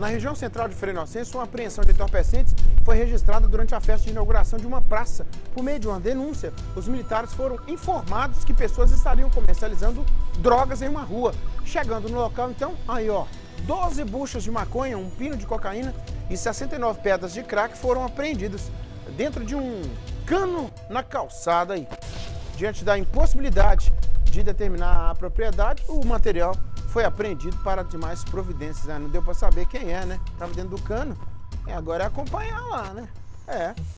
Na região central de Frei Inocêncio, uma apreensão de entorpecentes foi registrada durante a festa de inauguração de uma praça. Por meio de uma denúncia, os militares foram informados que pessoas estariam comercializando drogas em uma rua. Chegando no local, então, aí ó, 12 buchas de maconha, um pino de cocaína e 69 pedras de crack foram apreendidas dentro de um cano na calçada aí. Diante da impossibilidade de determinar a propriedade, o material foi apreendido para demais providências. Né? Não deu para saber quem é, né? Tava dentro do cano. É, agora é acompanhar lá, né? É.